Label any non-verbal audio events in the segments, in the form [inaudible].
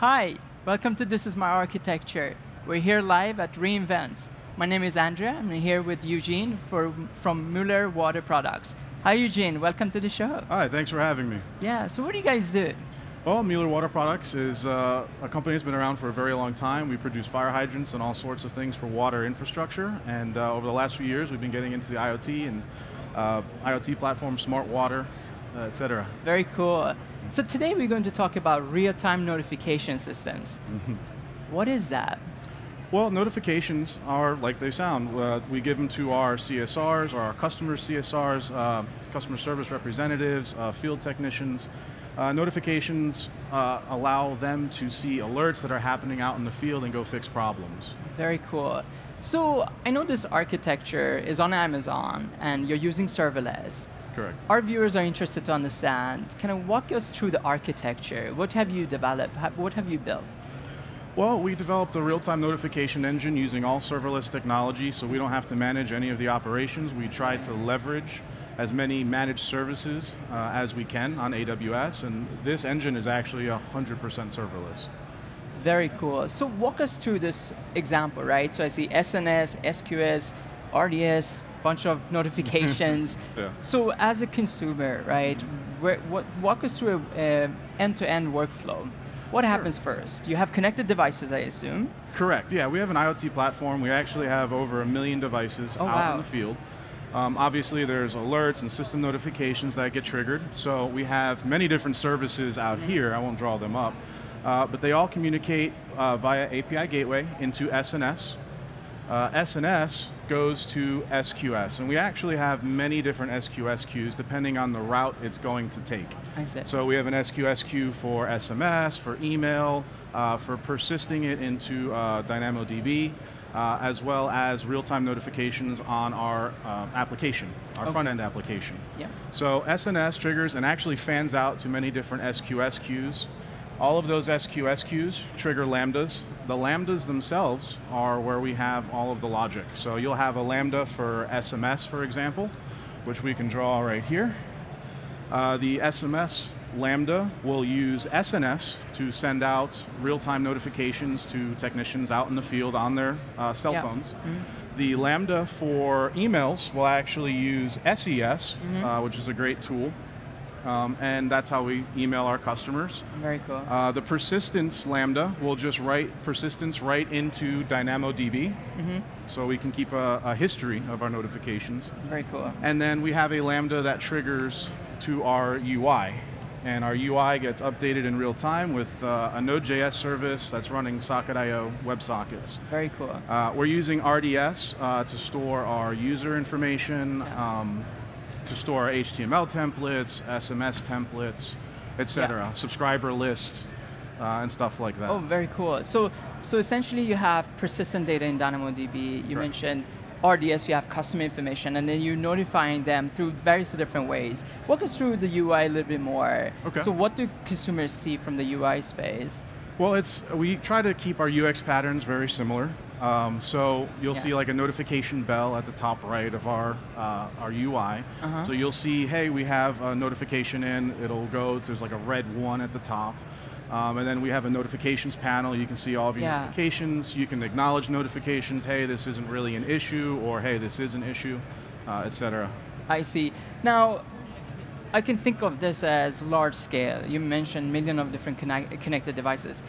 Hi, welcome to This Is My Architecture. We're here live at reInvent. My name is Andrea. I'm here with Eugene for, from Mueller Water Products. Hi, Eugene. Welcome to the show. Hi, thanks for having me. Yeah, so what do you guys do? Well, Mueller Water Products is uh, a company that's been around for a very long time. We produce fire hydrants and all sorts of things for water infrastructure. And uh, over the last few years, we've been getting into the IoT and uh, IoT platform, smart water, uh, et cetera. Very cool. So today we're going to talk about real-time notification systems. Mm-hmm. what is that? Well, notifications are like they sound. Uh, we give them to our CSRs, or our customers' CSRs, uh, customer service representatives, uh, field technicians. Uh, notifications uh, allow them to see alerts that are happening out in the field and go fix problems. Very cool. So I know this architecture is on Amazon and you're using serverless. Correct. Our viewers are interested to understand, kind of walk us through the architecture. What have you developed? What have you built? Well, we developed a real-time notification engine using all serverless technology, so we don't have to manage any of the operations. We try to leverage as many managed services uh, as we can on AWS, and this engine is actually 100% serverless. Very cool. So walk us through this example, right? So I see SNS, SQS, RDS, bunch of [laughs] notifications. [laughs] yeah. So as a consumer, right, where, what, walk us through an end-to-end workflow. What sure. happens first? You have connected devices, I assume. Correct, yeah, we have an IoT platform. We actually have over a million devices oh, out wow. in the field. Um, obviously, there's alerts and system notifications that get triggered. So we have many different services out mm-hmm. here. I won't draw them up. Uh, but they all communicate uh, via API gateway into SNS. Uh, SNS goes to SQS, and we actually have many different SQS queues depending on the route it's going to take. I see. So we have an SQS queue for SMS, for email, uh, for persisting it into uh, DynamoDB, uh, as well as real-time notifications on our uh, application, our okay. front-end application. Yeah. So SNS triggers and actually fans out to many different SQS queues. All of those SQS queues trigger lambdas. The lambdas themselves are where we have all of the logic. So you'll have a lambda for SMS, for example, which we can draw right here. Uh, the SMS lambda will use SNS to send out real-time notifications to technicians out in the field on their uh, cell phones. Mm -hmm. The lambda for emails will actually use SES, mm -hmm. uh, which is a great tool. Um, and that's how we email our customers. Very cool. Uh, the persistence lambda will just write persistence right into DynamoDB, mm -hmm. so we can keep a, a, history of our notifications. Very cool. And then we have a lambda that triggers to our UI, and our UI gets updated in real time with uh, a Node.js service that's running Socket.io WebSockets. Very cool. Uh, we're using RDS uh, to store our user information, yeah. um, to store HTML templates, SMS templates, etc. Yeah. Subscriber lists, uh, and stuff like that. Oh, very cool. So, so essentially you have persistent data in DynamoDB. You right. mentioned RDS, you have customer information, and then you're notifying them through various different ways. Walk us through the UI a little bit more. Okay. So what do consumers see from the UI space? Well, it's we try to keep our UX patterns very similar. Um, so you'll yeah. see like a notification bell at the top right of our uh, our UI. Uh -huh. So you'll see, hey, we have a notification in. It'll go. There's like a red one at the top. Um, and then we have a notifications panel. You can see all of your yeah. notifications. You can acknowledge notifications. Hey, this isn't really an issue, or hey, this is an issue, uh, etc. I see. Now, I can think of this as large scale. You mentioned million of different connect connected devices.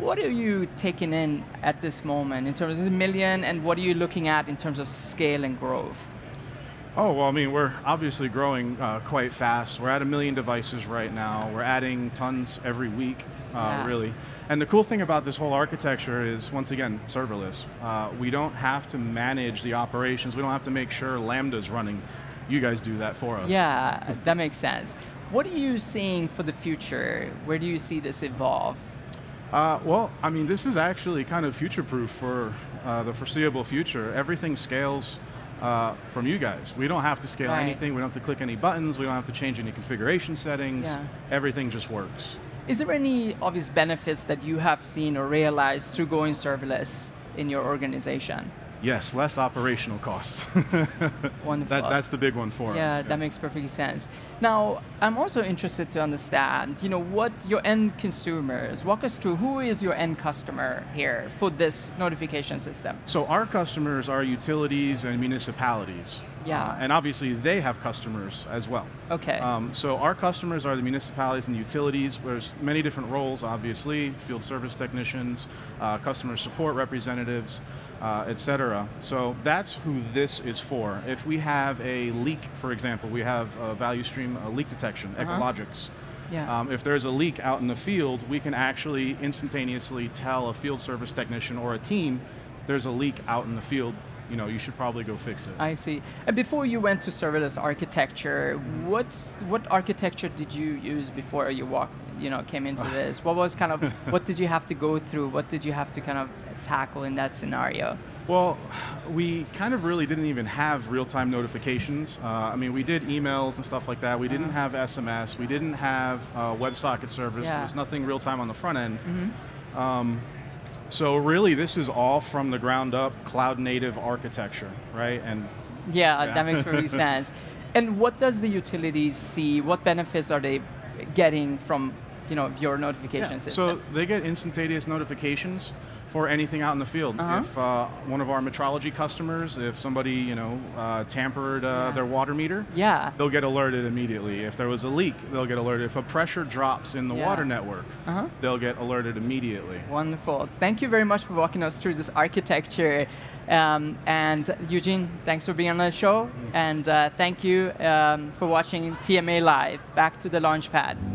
What are you taking in at this moment in terms of this million, and what are you looking at in terms of scale and growth? Oh, well, I mean, we're obviously growing uh, quite fast. We're at a million devices right now. We're adding tons every week, uh, yeah. really. And the cool thing about this whole architecture is, once again, serverless. Uh, we don't have to manage the operations. We don't have to make sure Lambda's running. You guys do that for us. Yeah, that makes sense. What are you seeing for the future? Where do you see this evolve? Uh, well, I mean, this is actually kind of future-proof for uh, the foreseeable future. Everything scales uh, from you guys. We don't have to scale right. anything. We don't have to click any buttons. We don't have to change any configuration settings. Yeah. Everything just works. Is there any obvious benefits that you have seen or realized through going serverless in your organization? Yes, less operational costs. [laughs] Wonderful. That, that's the big one for yeah, us. Yeah, that makes perfect sense. Now, I'm also interested to understand, you know, what your end consumers, walk us through, who is your end customer here for this notification system? So our customers are utilities and municipalities. Yeah. Uh, and obviously they have customers as well. Okay. Um, so our customers are the municipalities and utilities. There's many different roles, obviously, field service technicians, uh, customer support representatives, uh, et cetera. So that's who this is for. If we have a leak, for example, we have a value stream a leak detection, Uh-huh. Echologics. yeah. Um, if there's a leak out in the field, we can actually instantaneously tell a field service technician or a team there's a leak out in the field. You know, you should probably go fix it. I see. And before you went to serverless architecture, what what architecture did you use before you walked, you know, came into [laughs] this? What was kind of what did you have to go through? What did you have to kind of tackle in that scenario? Well, we kind of really didn't even have real-time notifications. Uh, I mean, we did emails and stuff like that. We didn't have SMS. We didn't have uh, WebSocket service. Yeah. There was nothing real-time on the front end. Um, so really, this is all from the ground up, cloud-native architecture, right? And Yeah, Yeah. that makes perfect [laughs] sense. And what does the utilities see? What benefits are they getting from, you know, your notification Yeah, system? So they get instantaneous notifications for anything out in the field. Uh-huh. If uh, one of our metrology customers, if somebody you know uh, tampered uh, Yeah. their water meter, yeah. they'll get alerted immediately. If there was a leak, they'll get alerted. If a pressure drops in the Yeah. water network, Uh-huh. they'll get alerted immediately. Wonderful. Thank you very much for walking us through this architecture. Um, and Eugene, thanks for being on the show. And uh, thank you um, for watching TMA Live. Back to the Launchpad.